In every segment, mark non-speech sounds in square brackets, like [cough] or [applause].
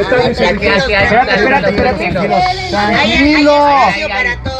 Espérate, espérate, espérate. Tranquilo.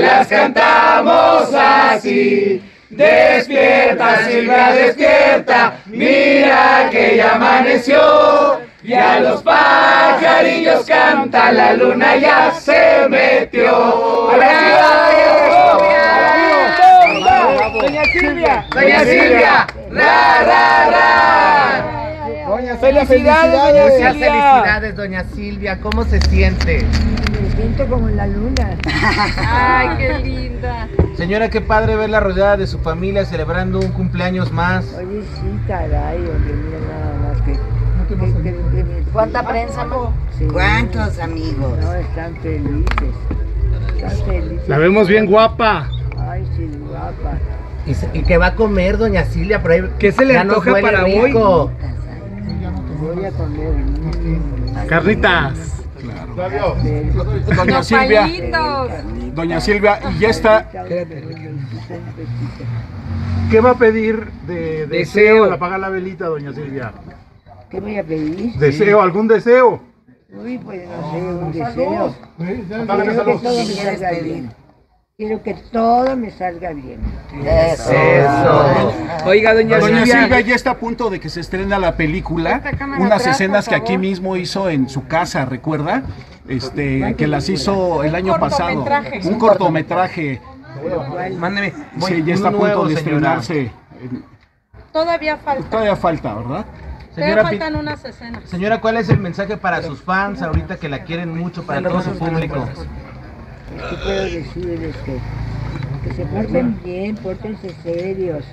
las cantamos así. Despierta, Silvia, despierta, mira que ya amaneció. Y a los pajarillos canta, la luna ya se metió. ¡Bravo! Doña Silvia. Doña Silvia, ra, ra. Felicidades, doña Muchas felicidades, doña Silvia. ¿Cómo se siente? Me siento como la luna. Ay, qué linda. Señora, qué padre verla rodeada de su familia celebrando un cumpleaños más. Oye, sí, caray, hombre, mira nada más que... ¿Cuánta prensa, no? Sí. ¿Cuántos amigos? No, están felices. Están felices. La vemos bien guapa. Ay, sí, guapa. ¿Y, qué va a comer, doña Silvia? Por ahí ¿Qué se le antoja para hoy? rico. Voy a comer. mm, Carnitas. Doña Silvia, doña Silvia, y ya está. ¿Qué va a pedir de deseo Deseo. al apagar la velita, doña Silvia? ¿Qué voy a pedir? ¿Deseo? ¿Algún deseo? Uy, pues no sé, un deseo. Esa que todo me ¿Qué quieres salga pedir? bien. Quiero que todo me salga bien. Eso. Eso. Oiga, doña, Doña Silvia. Silvia ya está a punto de que se estrena la película, unas atrás, escenas que aquí mismo hizo en su casa, ¿recuerda? Este, que las hizo el año pasado. cortometraje. Un cortometraje. Mándeme. Sí, ya está a punto de estrenarse. Todavía falta. Todavía falta, ¿verdad? Todavía Señora, faltan unas escenas. señora, ¿cuál es el mensaje para sus fans ahorita que la quieren mucho, para todo su público? ¿Qué puedo decirles? Que, que se porten bien, pórtense serios,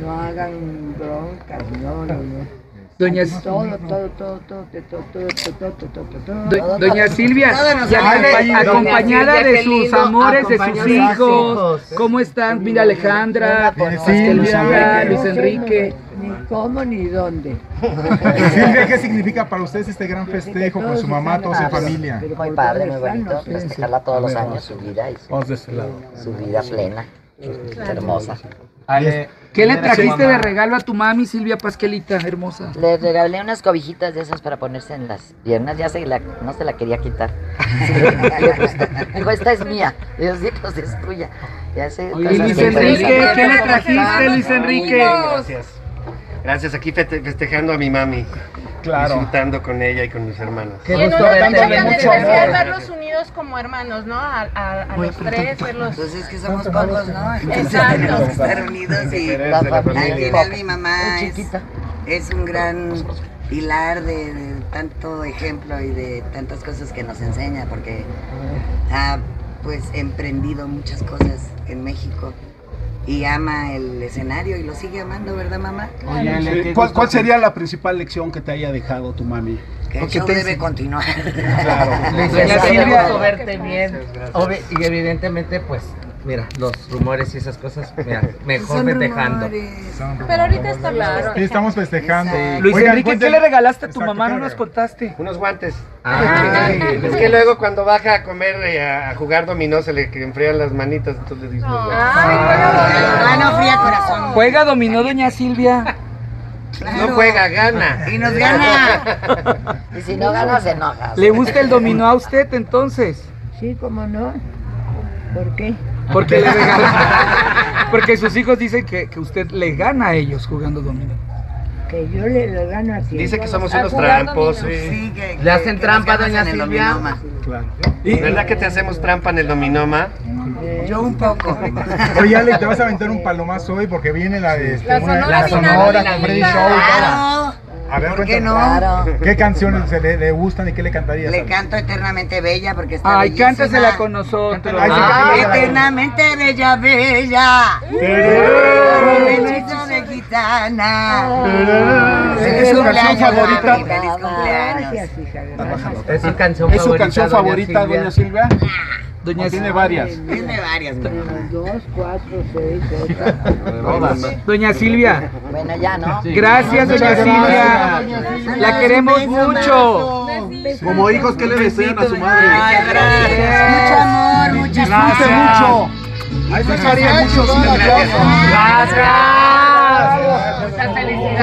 no hagan broncas, no, no, no. Doña, Doña Silvia, acompañada de sus amores, de sus hijos, ¿cómo están? Mira Alejandra, Luis Enrique, cómo ni dónde. Silvia, ¿qué significa para ustedes este gran festejo con su mamá, toda su familia? Muy padre, todos muy bonito. Festejarla todos los años, su vida y su, Vamos de este lado. su vida plena. Hermosa. Ale, ¿Qué le trajiste de regalo a tu mami, Silvia Pasquelita, hermosa? Le regalé unas cobijitas de esas para ponerse en las piernas. Ya se la, no se la quería quitar. Le [laughs] gustó. Dijo, esta es mía. Dios, sí, pues es tuya. Ya sé. Luis que- Enrique, ¿qué le trajiste, Luis Enrique? Gracias. Gracias, aquí fete- festejando a mi mami. Claro. Disfrutando con ella y con mis hermanos. Qué gusto mucho amor. verlos unidos como hermanos, ¿no? A, a, a los tres, verlos. Pues es que somos pocos, ¿no? Exacto. estar unidos y al final mi mamá Muy es, chiquita. es un gran pilar de, de tanto ejemplo y de tantas cosas que nos enseña porque ha pues emprendido muchas cosas en México y ama el escenario y lo sigue amando, ¿verdad mamá? Oye, ¿Cuál, cuál sería la principal lección que te haya dejado tu mami? Que el Porque show te debe continuar. [laughs] Qué gusto verte bien. Y evidentemente, pues, mira, los rumores y esas cosas, mira, [laughs] mejor Son festejando. rumores. Pero ahorita está Claro. Sí, estamos festejando. Exacto. Luis Oigan, Enrique, ¿qué le regalaste a tu Exacto, mamá? ¿qué No le nos contaste. Unos guantes. Ah, Es que luego cuando baja a comer, eh, a a jugar dominó, se le enfrían las manitas, entonces le dices, Mano fría, corazón. Juega dominó doña Silvia. [laughs] no juega, gana. Y nos gana. [laughs] y si no gana, se enoja. ¿Le gusta el dominó a usted entonces? Sí, cómo no. ¿Por qué? Porque le [laughs] regala- Porque sus hijos dicen que, que usted le gana a ellos jugando dominó. Que yo le gano a ti. Dice que somos unos dominó. Sí, que- ¿Le hacen que trampa, doña en el Silvia? Claro. ¿Verdad que te hacemos trampa en el dominoma? Yo un poco. Oye, Ale, te vas a aventar un palomazo hoy porque viene la de este, La una- Sonora la Sonora con Freddy Show y todo. Claro. A ver, ¿Por qué no? Claro. ¿Qué canciones se le, le gustan y qué le cantarías? Le canto eternamente bella porque está Ay, bellísima. cántasela con nosotros. Ay, sí, Ah, eternamente bella, bella. Con de gitana. ¿Es su canción favorita? Feliz cumpleaños. Es su canción ¿Es su favorita, doña Silvia? Doña Silvia? Doña ¿O tiene Silvia. varias. Tiene varias. Tenemos dos, cuatro, seis, [laughs] ocho. Todas. Doña Silvia. Bueno, ya, ¿no? Gracias, doña Silvia. La queremos mucho. Como hijos, ¿qué le desean a su madre? Ay, gracias. Mucho amor, mucha Disfrute fuerza. mucho. Ahí María, muchos Gracias. Muchas felicidades.